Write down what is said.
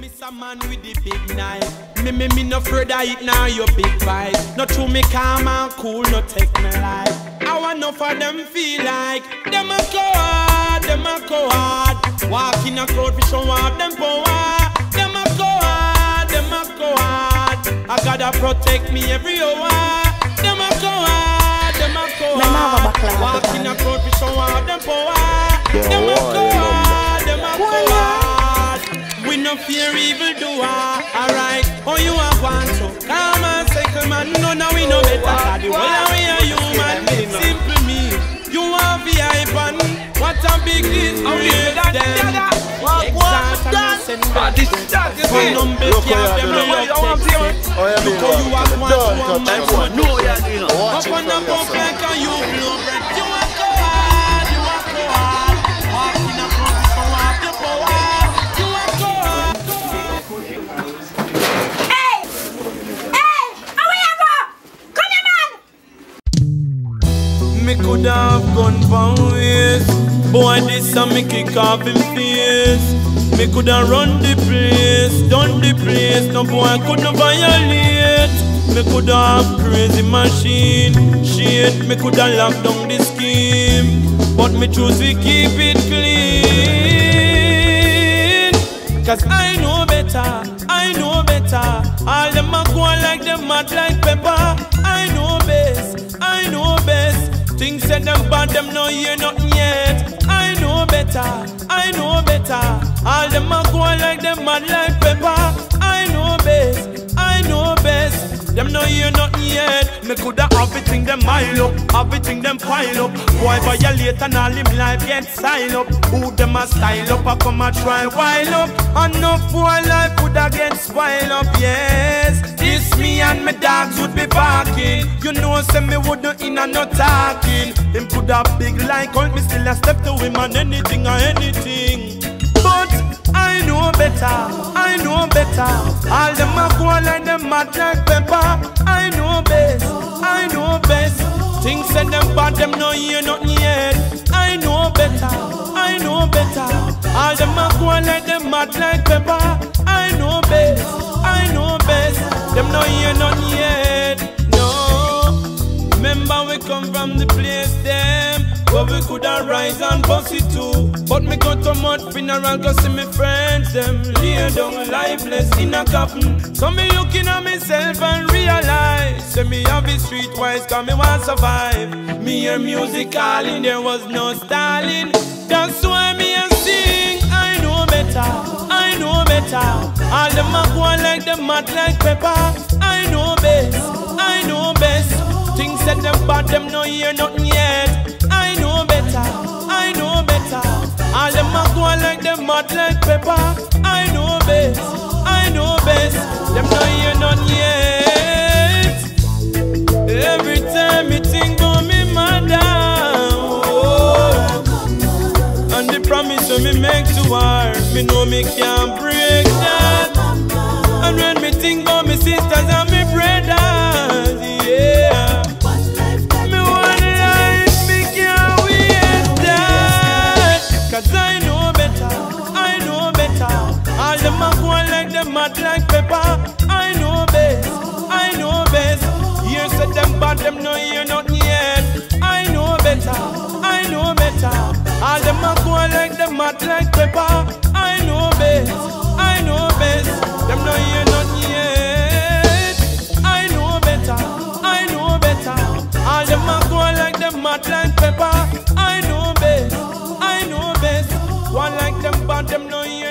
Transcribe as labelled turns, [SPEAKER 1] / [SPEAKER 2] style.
[SPEAKER 1] Miss a man with the big knife. Me, me, me no afraid I eat now your big vibe. Not true, me calm and cool, no take me life. I want enough of them feel like them a go hard, them a go hard. Walk in a crowd for show off them power. Them a go hard, them a go hard. I gotta protect me every hour. Them a go hard, them a go
[SPEAKER 2] My mama
[SPEAKER 1] hard.
[SPEAKER 2] back like
[SPEAKER 1] Walk in a fear evil doer. Alright, oh you are one so come and cycle man. No, no, we no better. Cause the whole we are human. Simple me, you are VIP what a big deal.
[SPEAKER 3] Yeah,
[SPEAKER 1] Yes,
[SPEAKER 3] that- that- what- what that- this you
[SPEAKER 1] For
[SPEAKER 3] see?
[SPEAKER 4] Look how you
[SPEAKER 1] them
[SPEAKER 4] do
[SPEAKER 1] no
[SPEAKER 3] it. I want to see
[SPEAKER 1] text.
[SPEAKER 4] Oh, yeah,
[SPEAKER 1] Look how you
[SPEAKER 4] want
[SPEAKER 1] have
[SPEAKER 4] to
[SPEAKER 1] one
[SPEAKER 4] Don't
[SPEAKER 1] to
[SPEAKER 4] touch
[SPEAKER 1] one
[SPEAKER 4] that
[SPEAKER 1] man.
[SPEAKER 4] one.
[SPEAKER 3] No, you know.
[SPEAKER 4] Watch
[SPEAKER 1] Up on the bump like a you blow breath. Me could have gone for ways. Boy, this a me kick off him face. Me could have run the place, done the place. No boy could not violate. Me could have crazy machine Shit, me could have locked down the scheme. But me choose to keep it clean. Cause I know better, I know better. All them a go like them mad like pepper Things said them bad, them no hear nothing yet I know better, I know better All them a go like them mad like pepper I know best, I know best them no hear nothing yet. Me coulda have it thing them mile up, have it thing them pile up. Boy violate and all him life get style up. Who them a style up? I come a try while up. Enough boy life coulda get spoil up. This me and me dogs would be barking. You know, say me woulda in and no talking. Him coulda big like hold me still a step to him on anything or anything. But I know better, I know better. All them a go like them mad like pepper. I know best, I know best. Things said them bad, them no hear nothing yet. I know better, I know better. All them a go like them mad like pepper. Rise and bust it too. But me go to mud funeral go see me friends them Lay down lifeless in a coffin. So me looking at myself and realize Say me have it streetwise cause me want survive. Me hear music calling there was no stalling. That's why me a sing I know better, I know better. All them a go like them mad like pepper. I know best, I know best. Things said them bad, them no hear nothing yet. I know better, I know better. All them a go like them mad like pepper. I know best, I know best. Them no hear nothing yet. Every time me think about me mother, oh. and the promise when me make to her, me know me can't break All them a go like them mad like pepper. I know best, I know best. Them no hear nothing yet. I know better, I know better. All them a go like them mad like pepper. I know best, I know best. One like them bad, them no hear.